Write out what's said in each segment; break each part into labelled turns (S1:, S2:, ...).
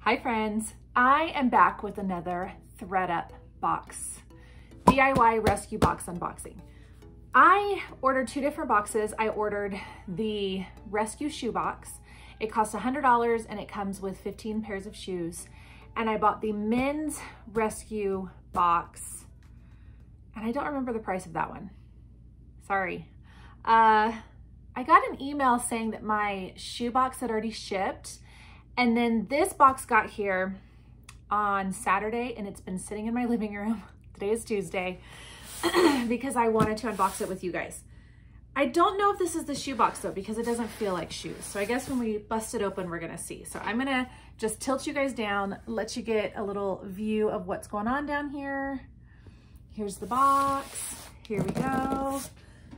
S1: Hi friends, I am back with another thredUP box, DIY rescue box unboxing. I ordered two different boxes. I ordered the rescue shoe box. It costs $100 and it comes with 15 pairs of shoes. And I bought the men's rescue box and I don't remember the price of that one. Sorry. Uh, I got an email saying that my shoe box had already shipped and then this box got here on Saturday and it's been sitting in my living room. Today is Tuesday because I wanted to unbox it with you guys. I don't know if this is the shoe box though because it doesn't feel like shoes. So I guess when we bust it open, we're gonna see. So I'm gonna just tilt you guys down, let you get a little view of what's going on down here. Here's the box. Here we go.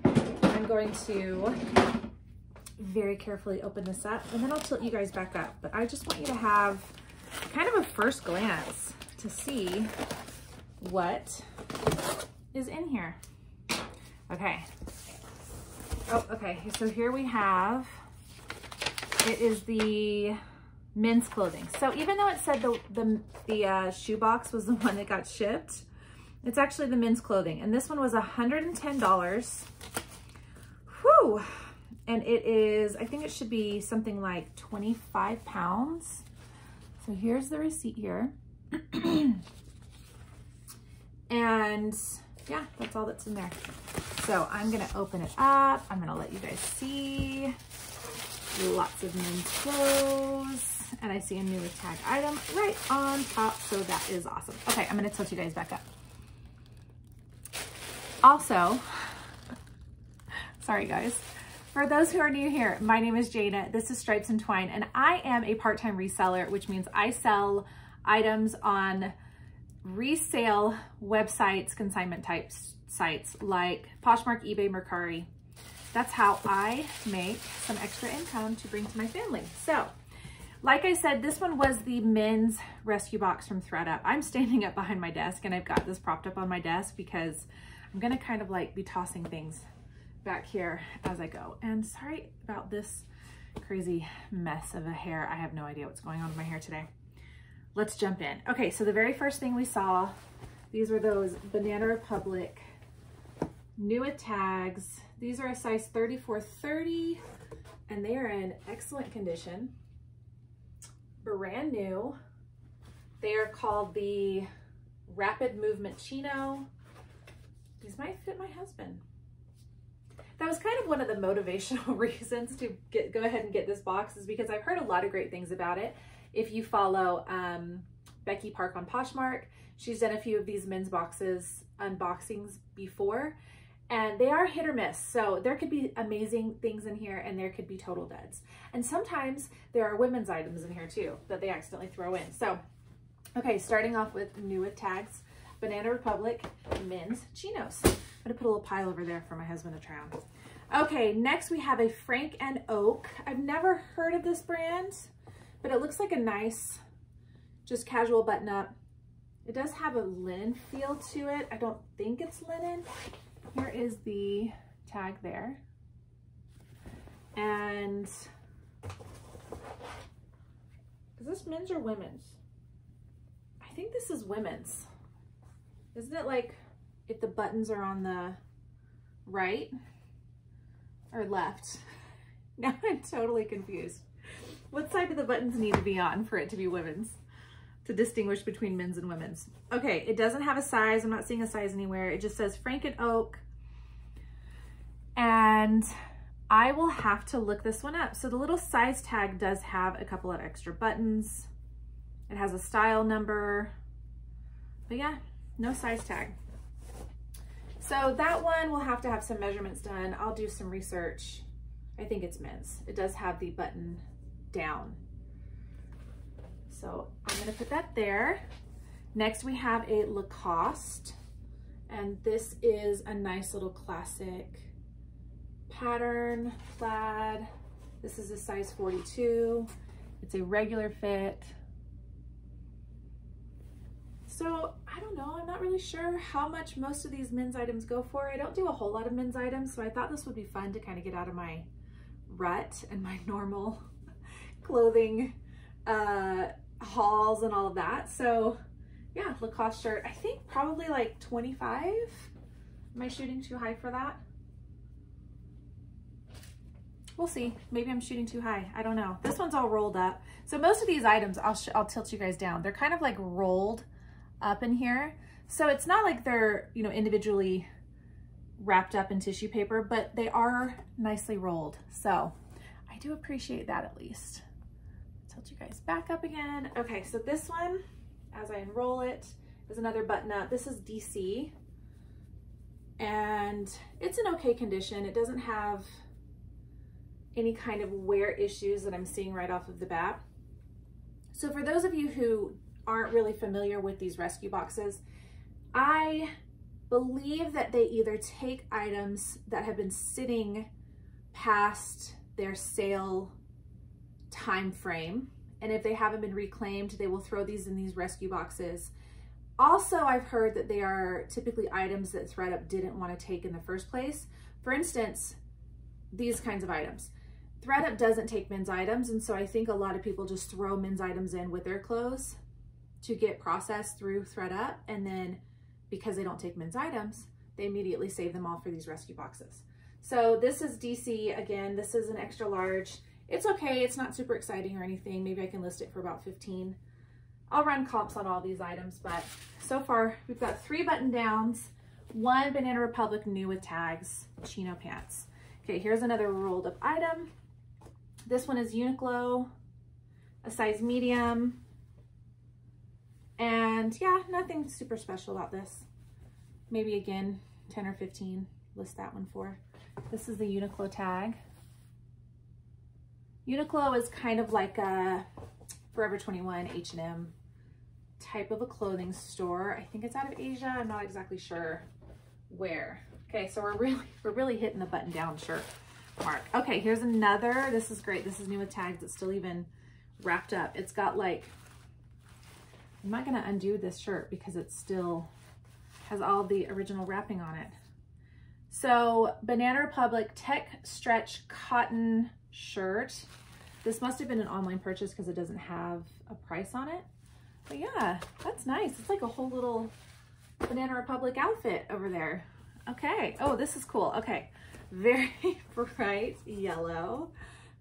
S1: I'm going to very carefully open this up and then I'll tilt you guys back up. But I just want you to have kind of a first glance to see what is in here. Okay. Oh, okay. So here we have, it is the men's clothing. So even though it said the, the, the uh, shoe box was the one that got shipped, it's actually the men's clothing. And this one was $110. Whew and it is, I think it should be something like 25 pounds. So here's the receipt here. and yeah, that's all that's in there. So I'm gonna open it up. I'm gonna let you guys see lots of men's clothes. And I see a new tag item right on top. So that is awesome. Okay, I'm gonna tilt you guys back up. Also, sorry guys, for those who are new here, my name is Jayna. This is Stripes and Twine, and I am a part-time reseller, which means I sell items on resale websites, consignment type sites like Poshmark, eBay, Mercari. That's how I make some extra income to bring to my family. So, like I said, this one was the men's rescue box from thredUP. I'm standing up behind my desk and I've got this propped up on my desk because I'm gonna kind of like be tossing things back here as I go. And sorry about this crazy mess of a hair. I have no idea what's going on with my hair today. Let's jump in. Okay, so the very first thing we saw, these were those Banana Republic Nua tags. These are a size 34-30 and they are in excellent condition. Brand new. They are called the Rapid Movement Chino. These might fit my husband that was kind of one of the motivational reasons to get go ahead and get this box is because I've heard a lot of great things about it. If you follow um, Becky Park on Poshmark, she's done a few of these men's boxes unboxings before and they are hit or miss. So there could be amazing things in here and there could be total duds. And sometimes there are women's items in here too that they accidentally throw in. So, okay, starting off with Nua tags, Banana Republic men's chinos. I'm gonna put a little pile over there for my husband to try on. Okay, next we have a Frank and Oak. I've never heard of this brand, but it looks like a nice, just casual button up. It does have a linen feel to it. I don't think it's linen. Here is the tag there. And is this men's or women's? I think this is women's. Isn't it like if the buttons are on the right or left. Now I'm totally confused. What side do the buttons need to be on for it to be women's? To distinguish between men's and women's. Okay, it doesn't have a size. I'm not seeing a size anywhere. It just says Frank and Oak. And I will have to look this one up. So the little size tag does have a couple of extra buttons. It has a style number. But yeah, no size tag. So that one will have to have some measurements done. I'll do some research. I think it's men's. It does have the button down. So I'm gonna put that there. Next we have a Lacoste and this is a nice little classic pattern plaid. This is a size 42. It's a regular fit. So I don't know, I'm not really sure how much most of these men's items go for. I don't do a whole lot of men's items, so I thought this would be fun to kind of get out of my rut and my normal clothing uh, hauls and all of that. So yeah, Lacoste shirt, I think probably like 25. Am I shooting too high for that? We'll see. Maybe I'm shooting too high. I don't know. This one's all rolled up. So most of these items, I'll, I'll tilt you guys down. They're kind of like rolled up in here. So it's not like they're, you know, individually wrapped up in tissue paper, but they are nicely rolled. So I do appreciate that at least. Tilt you guys back up again. Okay, so this one, as I unroll it, is another button up. This is DC and it's in okay condition. It doesn't have any kind of wear issues that I'm seeing right off of the bat. So for those of you who aren't really familiar with these rescue boxes, I believe that they either take items that have been sitting past their sale time frame, and if they haven't been reclaimed, they will throw these in these rescue boxes. Also, I've heard that they are typically items that ThredUp didn't want to take in the first place. For instance, these kinds of items. ThredUp doesn't take men's items, and so I think a lot of people just throw men's items in with their clothes to get processed through ThredUp, and then because they don't take men's items, they immediately save them all for these rescue boxes. So this is DC, again, this is an extra large. It's okay, it's not super exciting or anything. Maybe I can list it for about 15. I'll run comps on all these items, but so far we've got three button downs, one Banana Republic new with tags, chino pants. Okay, here's another rolled up item. This one is Uniqlo, a size medium. And yeah, nothing super special about this. Maybe again, 10 or 15, list that one for. This is the Uniqlo tag. Uniqlo is kind of like a Forever 21, H&M type of a clothing store. I think it's out of Asia. I'm not exactly sure where. Okay, so we're really, we're really hitting the button down shirt mark. Okay, here's another. This is great. This is new with tags. It's still even wrapped up. It's got like, I'm not to undo this shirt because it still has all the original wrapping on it. So Banana Republic Tech Stretch Cotton Shirt. This must have been an online purchase because it doesn't have a price on it. But yeah, that's nice. It's like a whole little Banana Republic outfit over there. Okay. Oh, this is cool. Okay very bright yellow.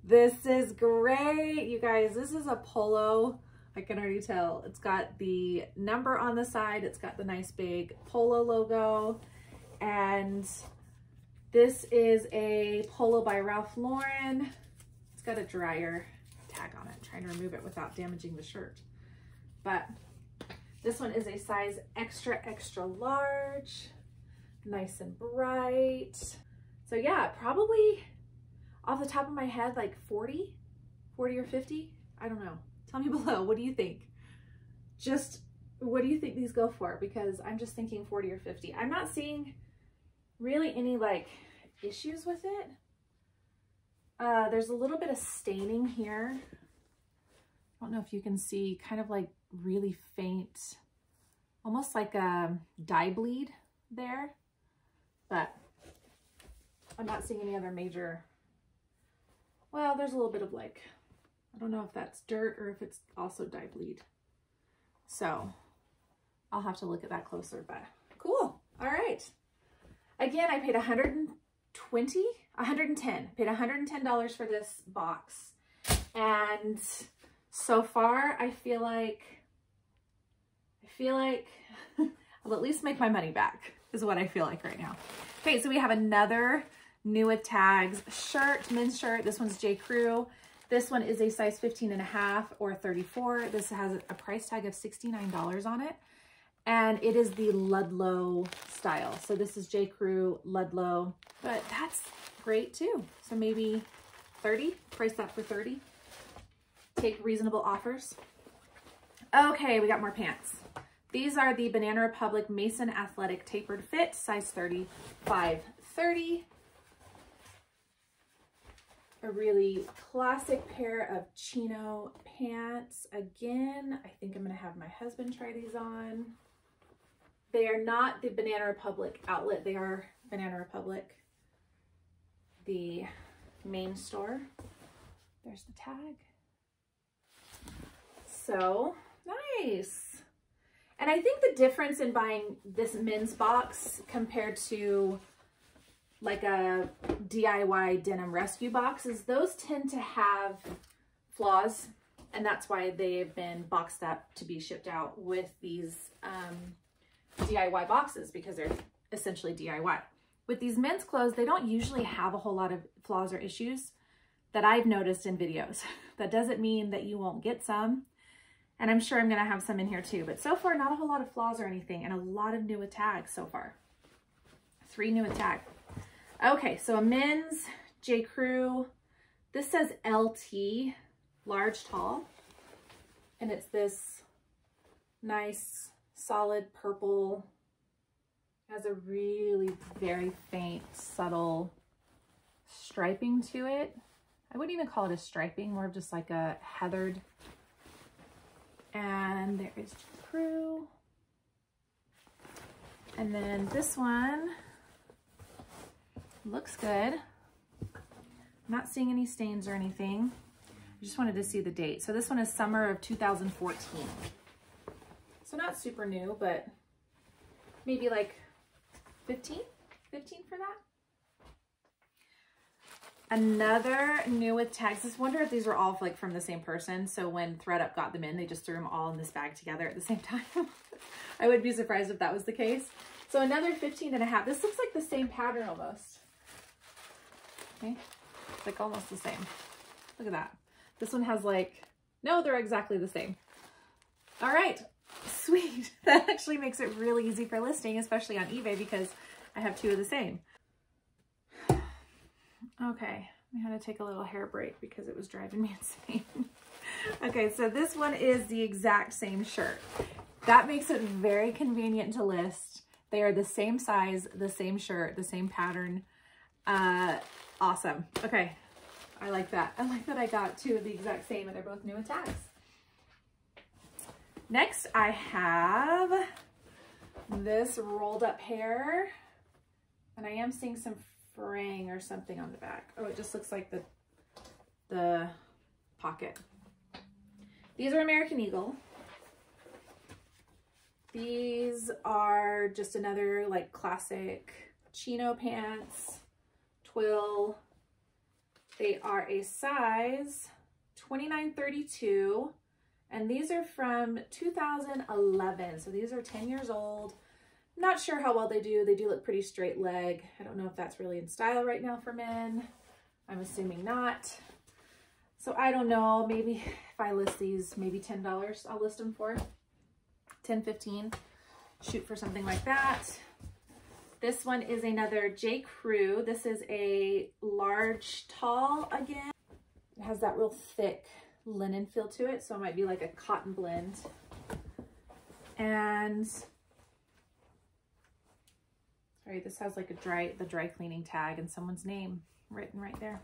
S1: This is great, you guys. This is a polo. I can already tell. It's got the number on the side. It's got the nice big polo logo. And this is a polo by Ralph Lauren. It's got a dryer tag on it. I'm trying to remove it without damaging the shirt. But this one is a size extra, extra large. Nice and bright. So yeah, probably off the top of my head, like 40, 40 or 50. I don't know. Tell me below. What do you think? Just what do you think these go for? Because I'm just thinking 40 or 50. I'm not seeing really any like issues with it. Uh, there's a little bit of staining here. I don't know if you can see kind of like really faint, almost like a dye bleed there, but I'm not seeing any other major, well, there's a little bit of like, I don't know if that's dirt or if it's also dye bleed. So I'll have to look at that closer, but cool. All right. Again, I paid 120, 110, paid $110 for this box. And so far I feel like, I feel like I'll at least make my money back is what I feel like right now. Okay, so we have another new with tags shirt, men's shirt. This one's J. Crew. This one is a size 15 and a half or 34. This has a price tag of $69 on it. And it is the Ludlow style. So this is J. Crew Ludlow, but that's great too. So maybe 30, price that for 30. Take reasonable offers. Okay, we got more pants. These are the Banana Republic Mason Athletic Tapered Fit, size 35, 30 a really classic pair of chino pants. Again, I think I'm to have my husband try these on. They are not the Banana Republic outlet. They are Banana Republic, the main store. There's the tag. So nice. And I think the difference in buying this men's box compared to like a DIY denim rescue box is those tend to have flaws and that's why they've been boxed up to be shipped out with these um, DIY boxes because they're essentially DIY. With these men's clothes, they don't usually have a whole lot of flaws or issues that I've noticed in videos. That doesn't mean that you won't get some. And I'm sure I'm gonna have some in here too, but so far not a whole lot of flaws or anything and a lot of new tags so far. Three new tag. Okay, so a men's J. Crew. This says LT, large tall. And it's this nice solid purple. Has a really very faint, subtle striping to it. I wouldn't even call it a striping, more of just like a heathered. And there is Crew. And then this one looks good. I'm not seeing any stains or anything. I just wanted to see the date. So this one is summer of 2014. So not super new, but maybe like 15, 15 for that. Another new with tags. Just wonder if these were all like from the same person. So when ThredUp got them in, they just threw them all in this bag together at the same time. I would be surprised if that was the case. So another 15 and a half. This looks like the same pattern almost. Okay, it's like almost the same. Look at that. This one has like, no, they're exactly the same. All right, sweet. That actually makes it really easy for listing, especially on eBay because I have two of the same. Okay, I had to take a little hair break because it was driving me insane. okay, so this one is the exact same shirt. That makes it very convenient to list. They are the same size, the same shirt, the same pattern. Uh, awesome. Okay, I like that. I like that I got two of the exact same and they're both new tags. Next, I have this rolled up hair and I am seeing some fraying or something on the back. Oh, it just looks like the, the pocket. These are American Eagle. These are just another like classic chino pants, twill. They are a size 2932 and these are from 2011. So these are 10 years old. Not sure how well they do. They do look pretty straight leg. I don't know if that's really in style right now for men. I'm assuming not. So I don't know, maybe if I list these, maybe $10 I'll list them for. 10, 15, shoot for something like that. This one is another J. Crew. This is a large tall again. It has that real thick linen feel to it. So it might be like a cotton blend. And Sorry, this has like a dry, the dry cleaning tag and someone's name written right there.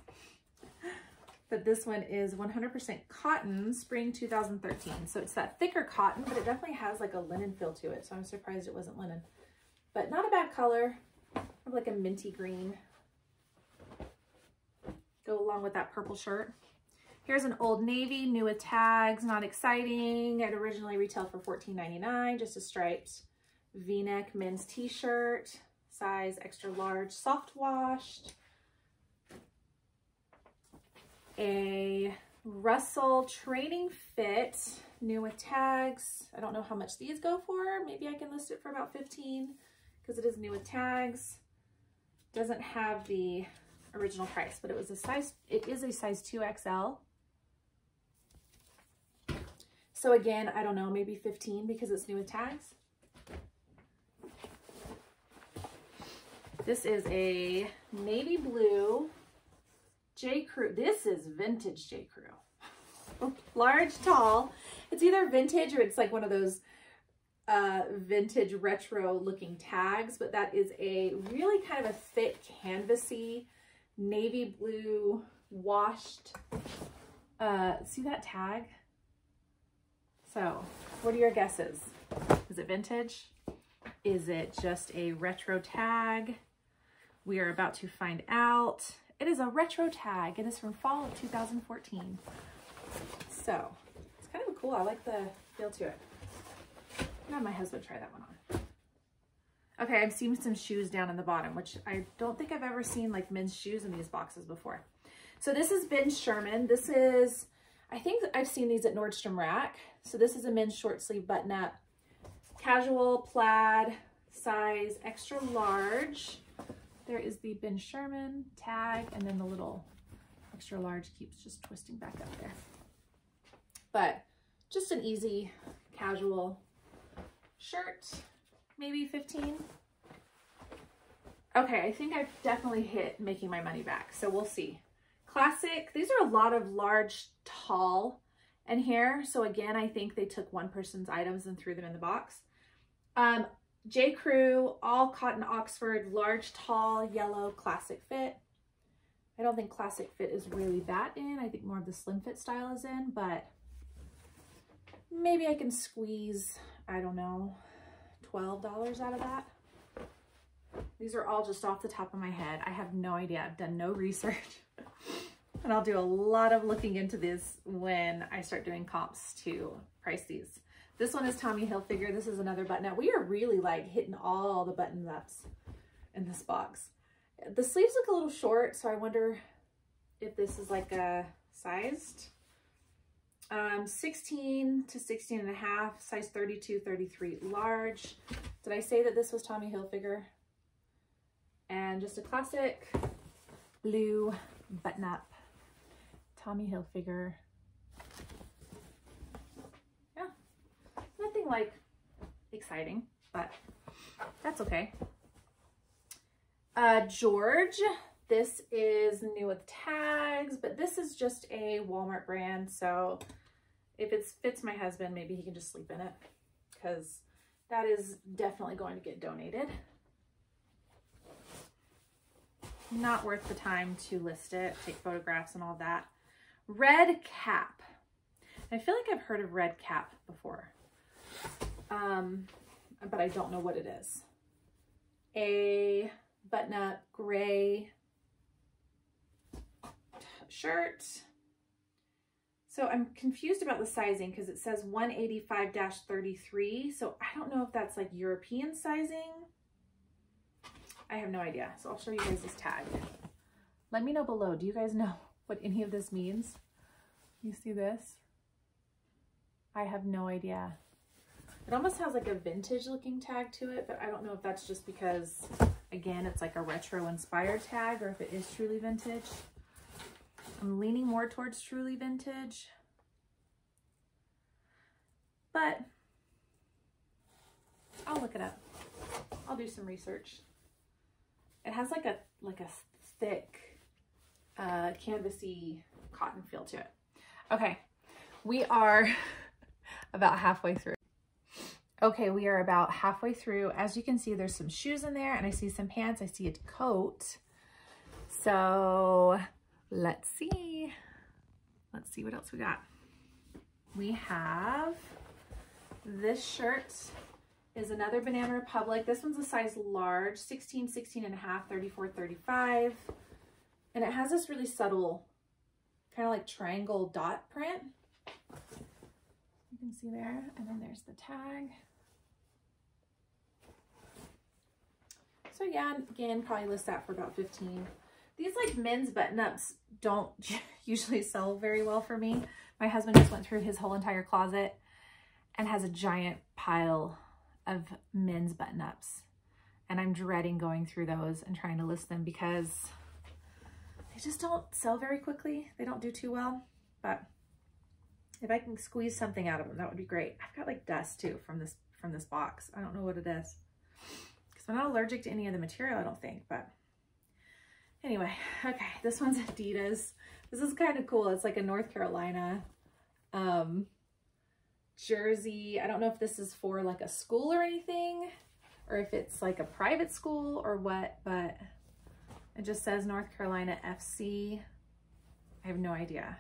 S1: But this one is 100% cotton, spring 2013. So it's that thicker cotton, but it definitely has like a linen feel to it. So I'm surprised it wasn't linen. But not a bad color. like a minty green. Go along with that purple shirt. Here's an Old Navy, new with tags, not exciting. It originally retailed for $14.99, just a striped v-neck men's t-shirt size extra large soft washed. A Russell training fit, new with tags. I don't know how much these go for. Maybe I can list it for about 15 because it is new with tags. Doesn't have the original price, but it was a size, it is a size 2XL. So again, I don't know, maybe 15 because it's new with tags. This is a navy blue J. Crew. This is vintage J. Crew. Large, tall. It's either vintage or it's like one of those uh, vintage retro looking tags, but that is a really kind of a thick canvasy navy blue washed. Uh, see that tag? So what are your guesses? Is it vintage? Is it just a retro tag? We are about to find out. It is a retro tag. It is from fall of 2014. So it's kind of cool. I like the feel to it. Now my husband try that one on. Okay, I'm seeing some shoes down in the bottom, which I don't think I've ever seen like men's shoes in these boxes before. So this is Ben Sherman. This is, I think I've seen these at Nordstrom Rack. So this is a men's short sleeve button up. Casual plaid size extra large. There is the Ben Sherman tag and then the little extra large keeps just twisting back up there. But just an easy casual shirt, maybe 15. Okay, I think I've definitely hit making my money back. So we'll see. Classic, these are a lot of large, tall in here. So again, I think they took one person's items and threw them in the box. Um, J. Crew, all cotton Oxford, large, tall, yellow, classic fit. I don't think classic fit is really that in. I think more of the slim fit style is in, but maybe I can squeeze, I don't know, $12 out of that. These are all just off the top of my head. I have no idea. I've done no research. and I'll do a lot of looking into this when I start doing comps to price these. This one is Tommy Hilfiger. This is another button up. We are really like hitting all the button ups in this box. The sleeves look a little short, so I wonder if this is like a sized um, 16 to 16 and a half, size 32, 33 large. Did I say that this was Tommy Hilfiger? And just a classic blue button up Tommy Hilfiger. Yeah, nothing like exciting, but that's okay. Uh, George, this is new with tags, but this is just a Walmart brand. So if it fits my husband, maybe he can just sleep in it because that is definitely going to get donated. Not worth the time to list it, take photographs and all that. Red Kap. I feel like I've heard of Red Kap before, um, but I don't know what it is. A button-up gray shirt. So I'm confused about the sizing because it says 185-33. So I don't know if that's like European sizing. I have no idea. So I'll show you guys this tag. Let me know below. Do you guys know what any of this means? You see this? I have no idea. It almost has like a vintage looking tag to it, but I don't know if that's just because, again, it's like a retro inspired tag or if it is truly vintage. I'm leaning more towards truly vintage. But I'll look it up. I'll do some research. It has like a like a thick uh, canvasy cotton feel to it. Okay, we are about halfway through. Okay, we are about halfway through. As you can see, there's some shoes in there and I see some pants. I see a coat. So let's see. Let's see what else we got. We have this shirt is another Banana Republic. This one's a size large, 16, 16 and a half, 34, 35. And it has this really subtle kind of like triangle dot print. You can see there. And then there's the tag. So yeah, again, probably list that for about 15. These like men's button-ups don't usually sell very well for me. My husband just went through his whole entire closet and has a giant pile of men's button-ups. And I'm dreading going through those and trying to list them because they just don't sell very quickly. They don't do too well, but if I can squeeze something out of them, that would be great. I've got like dust too from this from this box. I don't know what it is. Because I'm not allergic to any of the material, I don't think, but anyway, okay, this one's Adidas. This is kind of cool. It's like a North Carolina um, jersey. I don't know if this is for like a school or anything, or if it's like a private school or what, but it just says North Carolina FC. I have no idea.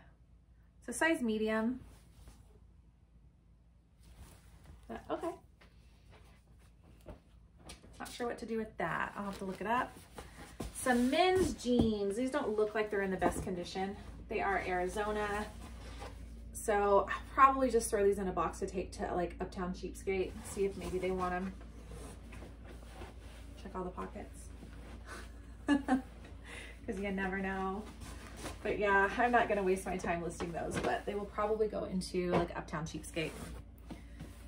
S1: It's a size medium. But okay. Not sure what to do with that. I'll have to look it up. Some men's jeans. These don't look like they're in the best condition. They are Arizona So I'll probably just throw these in a box to take to like Uptown Cheapskate, see if maybe they want them. Check all the pockets. Because you never know. But yeah, I'm not gonna waste my time listing those, but they will probably go into like Uptown Cheapskate.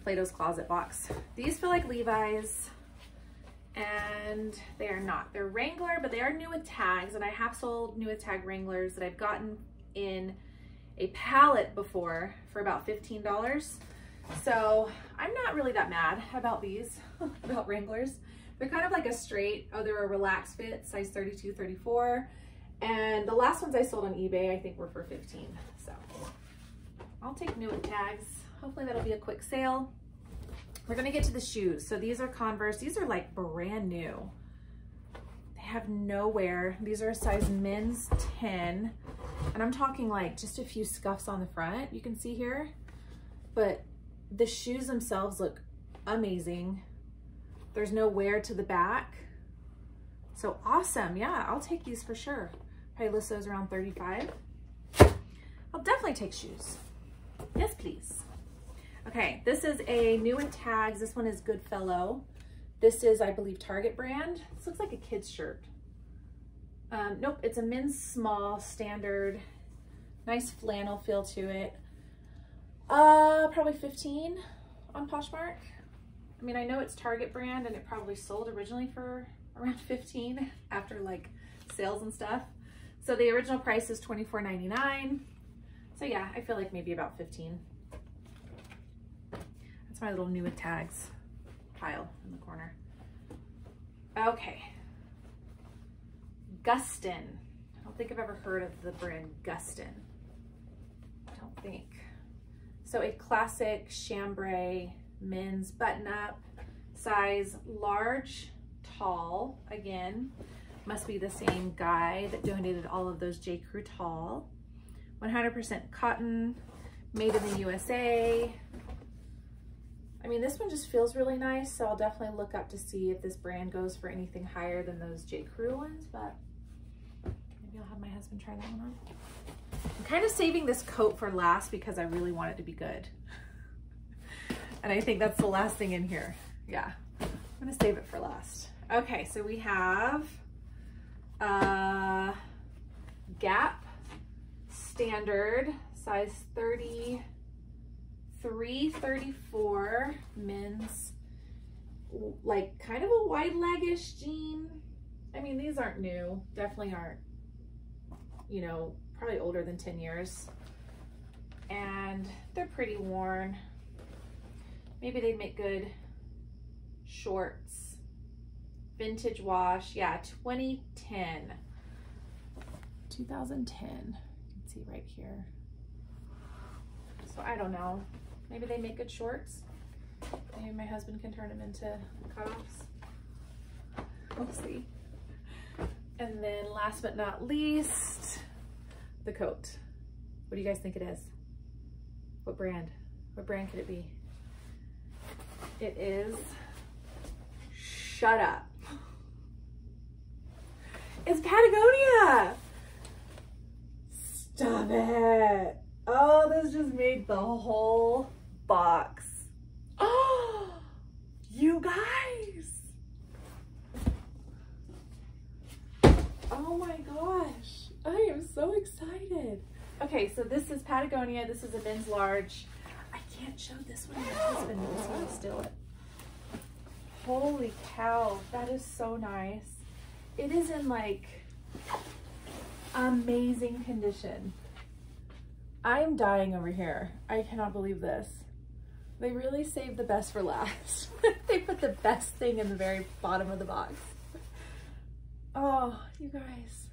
S1: Plato's Closet box. These feel like Levi's and they are not. They're Wrangler, but they are new with tags and I have sold new with tag Wranglers that I've gotten in a pallet before for about $15. So I'm not really that mad about these, about Wranglers. They're kind of like a straight, oh, they're a relaxed fit, size 32, 34. And the last ones I sold on eBay, I think were for 15. So I'll take new with tags. Hopefully that'll be a quick sale. We're gonna get to the shoes. So these are Converse. These are like brand new. They have no wear. These are a size men's 10. And I'm talking like just a few scuffs on the front, you can see here. But the shoes themselves look amazing. There's no wear to the back. So awesome. Yeah, I'll take these for sure. Probably list those around 35. I'll definitely take shoes. Yes, please. Okay, this is a new in tags. This one is Goodfellow. This is, I believe, Target brand. This looks like a kid's shirt. Um, nope, it's a men's small standard. Nice flannel feel to it. Uh, probably 15 on Poshmark. I mean, I know it's Target brand and it probably sold originally for around 15 after like sales and stuff. So the original price is $24.99. So yeah, I feel like maybe about 15. My little new with tags pile in the corner. Okay. Gustin. I don't think I've ever heard of the brand Gustin. I don't think. So a classic chambray men's button up, size large, tall, again, must be the same guy that donated all of those J. Crew tall. 100% cotton, made in the USA, I mean, this one just feels really nice, so I'll definitely look up to see if this brand goes for anything higher than those J. Crew ones, but maybe I'll have my husband try that one on. I'm kind of saving this coat for last because I really want it to be good. and I think that's the last thing in here. Yeah, I'm gonna save it for last. Okay, so we have uh, Gap Standard, size 30, 334 men's, like kind of a wide leggish jean. I mean, these aren't new, definitely aren't, you know, probably older than 10 years. And they're pretty worn. Maybe they'd make good shorts. Vintage wash, yeah, 2010. 2010, you can see right here. So I don't know. Maybe they make good shorts. Maybe my husband can turn them into cutoffs. We'll see. And then last but not least, the coat. What do you guys think it is? What brand? What brand could it be? It is Shut Up. It's Patagonia. Stop it. Oh, this just made the whole box. Oh, you guys. Oh my gosh. I am so excited. Okay, so this is Patagonia. This is a men's large. I can't show this one to my husband it. Holy cow, that is so nice. It is in like amazing condition. I am dying over here. I cannot believe this. They really saved the best for last. they put the best thing in the very bottom of the box. Oh, you guys.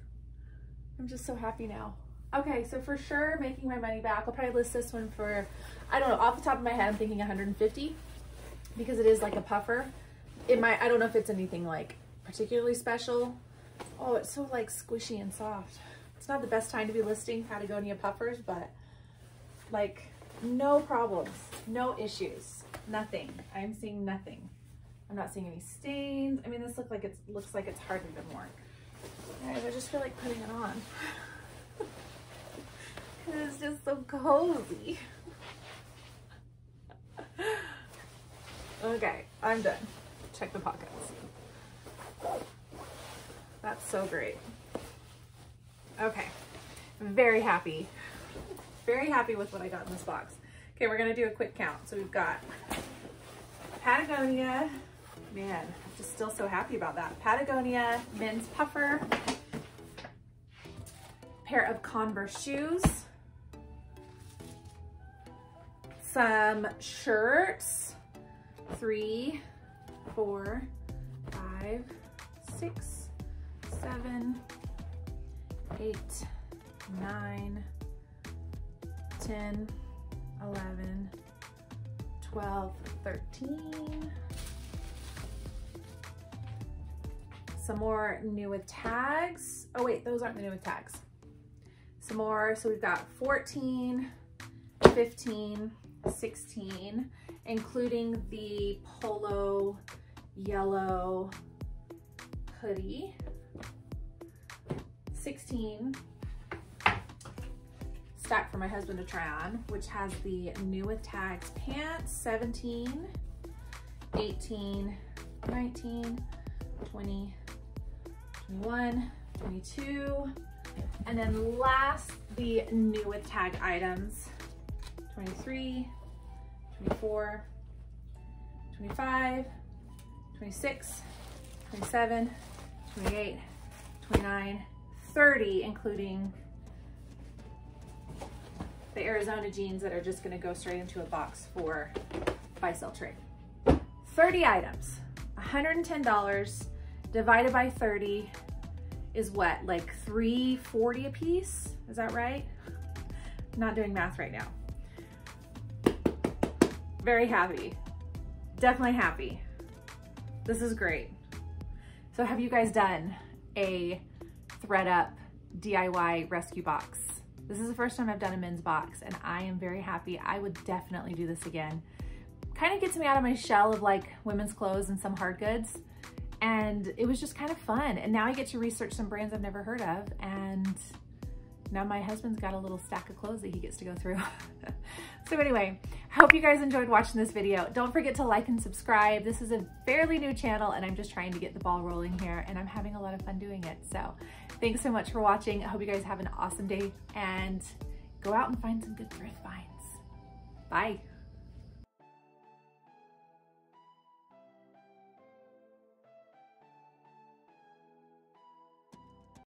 S1: I'm just so happy now. Okay, so for sure making my money back. I'll probably list this one for, I don't know, off the top of my head, I'm thinking 150 because it is like a puffer. It might, I don't know if it's anything like particularly special. Oh, it's so like squishy and soft. It's not the best time to be listing Patagonia puffers, but like no problems, no issues, nothing. I'm seeing nothing. I'm not seeing any stains. I mean, this look like it looks like it's hardly been worn. Guys, I just feel like putting it on. It's just so cozy. okay, I'm done. Check the pockets. That's so great. Okay, very happy. Very happy with what I got in this box. Okay, we're gonna do a quick count. So we've got Patagonia, man, I'm just still so happy about that. Patagonia men's puffer, pair of Converse shoes, some shirts, three, four, five, six, seven, eight, nine, 10, 11, 12, 13. Some more new with tags. Oh wait, those aren't the new with tags. Some more, so we've got 14, 15, 16, including the polo yellow hoodie. 16, stack for my husband to try on, which has the new with tags pants, 17, 18, 19, 20, 21, 22, and then last, the new with tag items, 23, 24, 25, 26, 27, 28, 29, 30, including the Arizona jeans that are just gonna go straight into a box for buy sell trade. 30 items, $110 divided by 30 is what, like 340 a piece? Is that right? not doing math right now. Very happy, definitely happy. This is great. So have you guys done a thredUP DIY rescue box? This is the first time I've done a men's box and I am very happy. I would definitely do this again. Kind of gets me out of my shell of like women's clothes and some hard goods. And it was just kind of fun. And now I get to research some brands I've never heard of. And now my husband's got a little stack of clothes that he gets to go through. so anyway, hope you guys enjoyed watching this video. Don't forget to like and subscribe. This is a fairly new channel and I'm just trying to get the ball rolling here and I'm having a lot of fun doing it. So thanks so much for watching. I hope you guys have an awesome day and go out and find some good thrift finds. Bye.